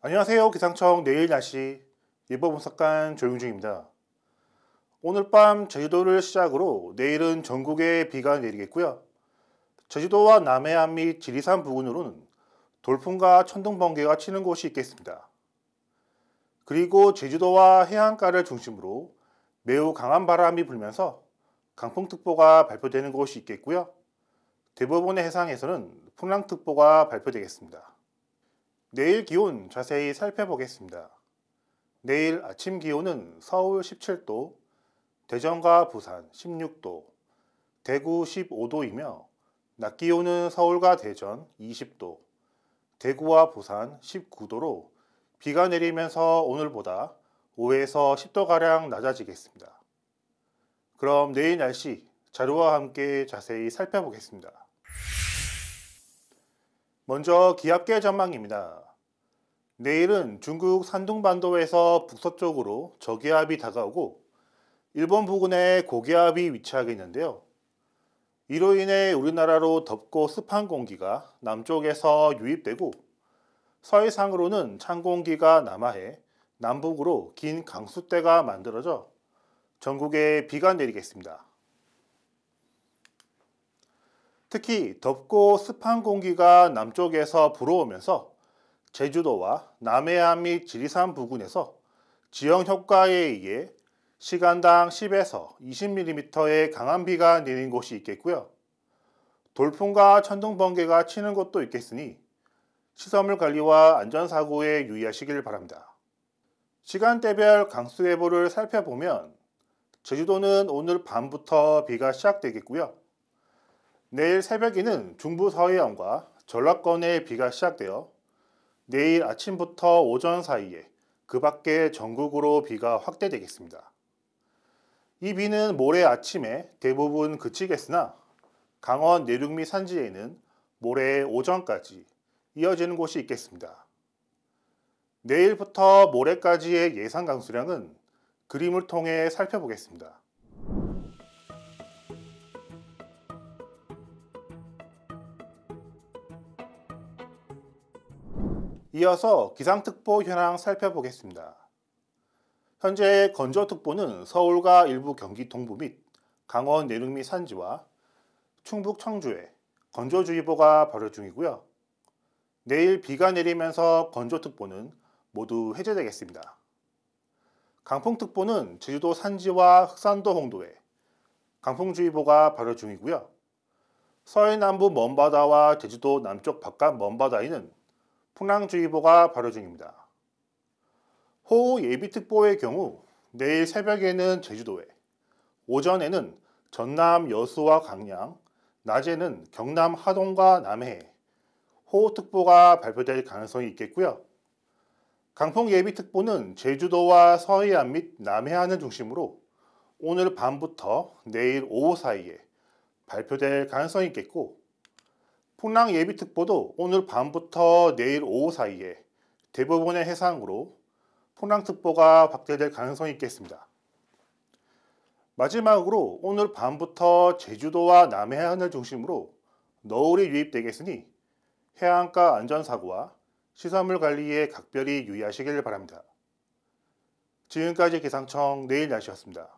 안녕하세요. 기상청 내일 날씨 예보 분석관 조용중입니다. 오늘 밤 제주도를 시작으로 내일은 전국에 비가 내리겠고요. 제주도와 남해안 및 지리산 부근으로는 돌풍과 천둥 번개가 치는 곳이 있겠습니다. 그리고 제주도와 해안가를 중심으로 매우 강한 바람이 불면서 강풍특보가 발표되는 곳이 있겠고요. 대부분의 해상에서는 풍랑특보가 발표되겠습니다. 내일 기온 자세히 살펴보겠습니다. 내일 아침 기온은 서울 17도, 대전과 부산 16도, 대구 15도이며 낮 기온은 서울과 대전 20도, 대구와 부산 19도로 비가 내리면서 오늘보다 5에서 10도가량 낮아지겠습니다. 그럼 내일 날씨 자료와 함께 자세히 살펴보겠습니다. 먼저 기압계 전망입니다. 내일은 중국 산둥반도에서 북서쪽으로 저기압이 다가오고 일본 부근에 고기압이 위치하겠는데요. 이로 인해 우리나라로 덥고 습한 공기가 남쪽에서 유입되고 서해상으로는 찬 공기가 남하해 남북으로 긴 강수대가 만들어져 전국에 비가 내리겠습니다. 특히 덥고 습한 공기가 남쪽에서 불어오면서 제주도와 남해안 및 지리산 부근에서 지형 효과에 의해 시간당 10에서 20mm의 강한 비가 내린 곳이 있겠고요. 돌풍과 천둥 번개가 치는 곳도 있겠으니 시설물 관리와 안전사고에 유의하시길 바랍니다. 시간대별 강수 예보를 살펴보면 제주도는 오늘 밤부터 비가 시작되겠고요. 내일 새벽에는 중부 서해안과 전라권에 비가 시작되어 내일 아침부터 오전 사이에 그 밖에 전국으로 비가 확대되겠습니다. 이 비는 모레 아침에 대부분 그치겠으나 강원 내륙 및 산지에는 모레 오전까지 이어지는 곳이 있겠습니다. 내일부터 모레까지의 예상 강수량은 그림을 통해 살펴보겠습니다. 이어서 기상특보 현황 살펴보겠습니다. 현재 건조특보는 서울과 일부 경기 동부 및 강원 내륙 및 산지와 충북 청주에 건조주의보가 발효 중이고요. 내일 비가 내리면서 건조특보는 모두 해제되겠습니다. 강풍특보는 제주도 산지와 흑산도 홍도에 강풍주의보가 발효 중이고요. 서해남부 먼바다와 제주도 남쪽 바깥 먼바다에는 풍랑주의보가 발효 중입니다. 호우 예비특보의 경우 내일 새벽에는 제주도에, 오전에는 전남 여수와 강양, 낮에는 경남 하동과 남해에 호우특보가 발표될 가능성이 있겠고요. 강풍 예비특보는 제주도와 서해안 및 남해안을 중심으로 오늘 밤부터 내일 오후 사이에 발표될 가능성이 있겠고 풍랑 예비특보도 오늘 밤부터 내일 오후 사이에 대부분의 해상으로 풍랑특보가 확대될 가능성이 있겠습니다. 마지막으로 오늘 밤부터 제주도와 남해안을 중심으로 너울이 유입되겠으니 해안가 안전사고와 시설물 관리에 각별히 유의하시길 바랍니다. 지금까지 기상청 내일 날씨였습니다.